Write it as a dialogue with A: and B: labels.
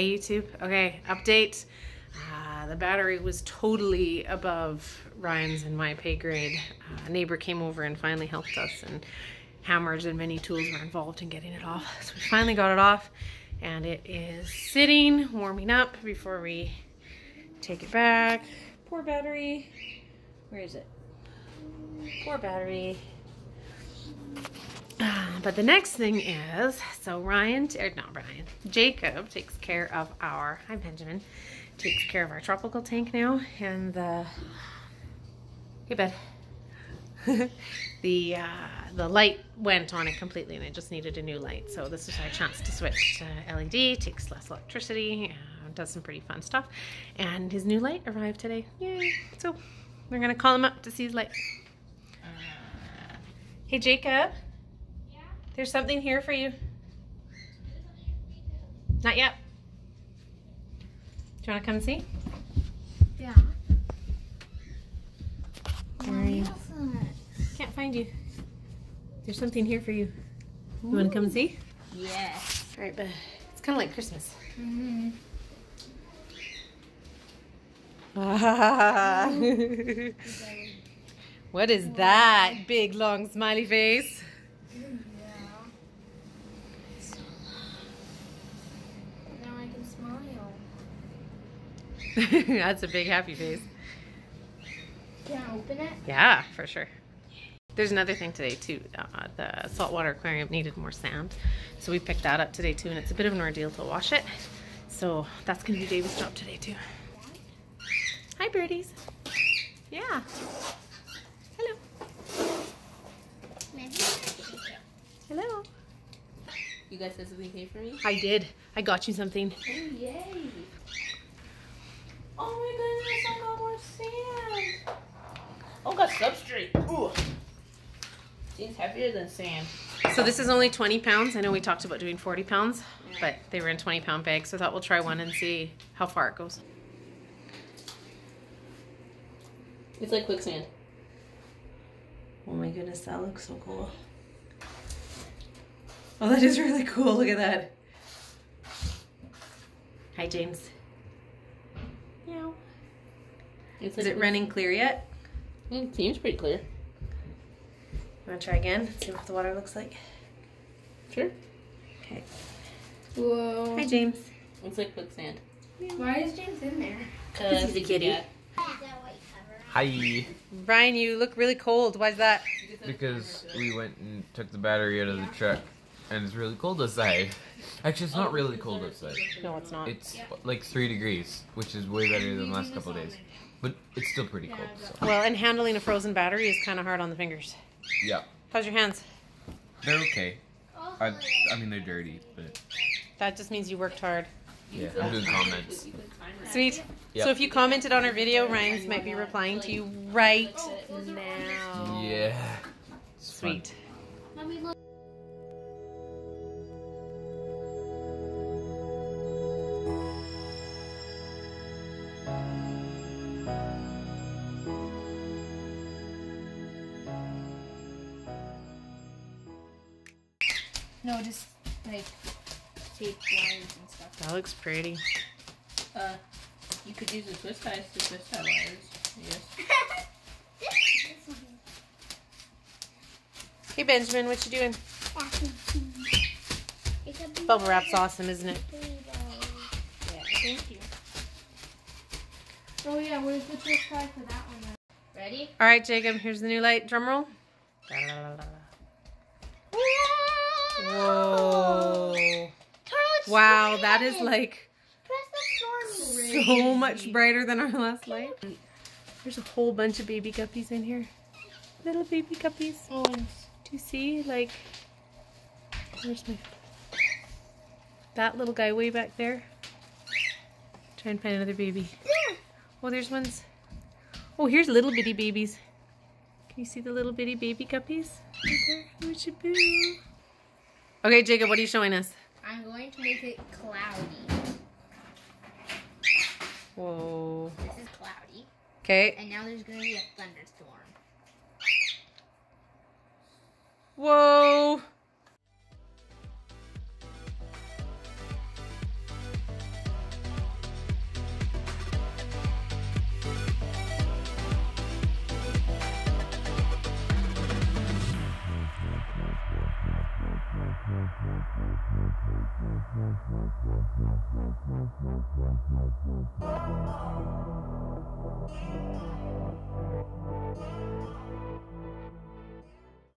A: YouTube. Okay, update. Uh, the battery was totally above Ryan's and my pay grade. Uh, a neighbor came over and finally helped us, and hammers and many tools were involved in getting it off. So we finally got it off, and it is sitting, warming up before we take it back. Poor battery. Where is it? Poor battery. Uh, but the next thing is, so Ryan, or not Ryan, Jacob takes care of our, hi Benjamin, takes care of our tropical tank now, and the, hey bud, the, uh, the light went on it completely and it just needed a new light. So this is our chance to switch to LED, takes less electricity, uh, does some pretty fun stuff. And his new light arrived today, yay. So we're gonna call him up to see his light. Hey Jacob. There's something here for you. Not yet. Do you want to come see?
B: Yeah.
A: Where are you? Can't find you. There's something here for you. You want to come and see?
B: Yes.
A: All right, but it's kind of like Christmas.
B: Mm-hmm.
A: what is that big long smiley face?
B: Now I can smile.
A: That's a big happy face.
B: Can I open it?
A: Yeah, for sure. There's another thing today too. Uh, the saltwater aquarium needed more sand, so we picked that up today too, and it's a bit of an ordeal to wash it. So that's gonna be David's job today too. Hi, birdies. Yeah. Hello. Hello.
C: You guys have something here for me?
A: I did. I got you something.
C: Oh, yay. Oh my goodness, I got more sand. Oh, got substrate. Ooh. Seems heavier than sand.
A: So this is only 20 pounds. I know we talked about doing 40 pounds, but they were in 20 pound bags. So I thought we'll try one and see how far it goes.
C: It's like quicksand.
A: Oh my goodness, that looks so cool. Oh, that is really cool. Look at that. Hi, James. Meow.
C: It's
A: Is
C: like
A: it running clear yet?
C: It seems pretty clear.
A: Want to try again? See what the water looks like.
C: Sure.
A: Okay.
B: Whoa.
A: Hi, James.
C: It's like quicksand.
B: Why is James in there?
A: Because he's a kitty.
C: Yeah.
D: Hi.
A: Brian, you look really cold. Why's that?
D: Because we went and took the battery out of the truck, and it's really cold outside. Actually, it's not really cold outside.
A: No, it's not.
D: It's like three degrees, which is way better than the last couple of days. But it's still pretty cold. So
A: Well, and handling a frozen battery is kind of hard on the fingers.
D: yeah,
A: How's your hands?
D: they're okay. I, I mean, they're dirty, but
A: That just means you worked hard.
D: yeah, I'm doing comments.
A: Sweet.
D: Yep.
A: So if you commented on our video, Ryan's might be replying to you right now.
D: Yeah. It's fun.
A: Sweet.
B: No, just like tape wires and stuff.
A: That looks pretty.
C: Uh, you could use the twist ties to twist tie wires. Yes.
A: Hey Benjamin, what you doing? Bubble wrap's awesome, isn't it?
B: Yeah, thank you. Oh yeah, where's the twist tie for that one? Then? Ready?
A: All right, Jacob. Here's the new light. Drum roll. Whoa! Wow, that is like so much brighter than our last light. There's a whole bunch of baby guppies in here. Little baby guppies.
B: Oh,
A: Do you see? Like, where's my. That little guy way back there. Try and find another baby. Oh, there's ones. Oh, here's little bitty babies. Can you see the little bitty baby guppies? Right there. Okay, Jacob, what are you showing us?
B: I'm going to make it cloudy.
A: Whoa.
B: This is cloudy.
A: Okay.
B: And now there's going to be a thunderstorm. Thank you.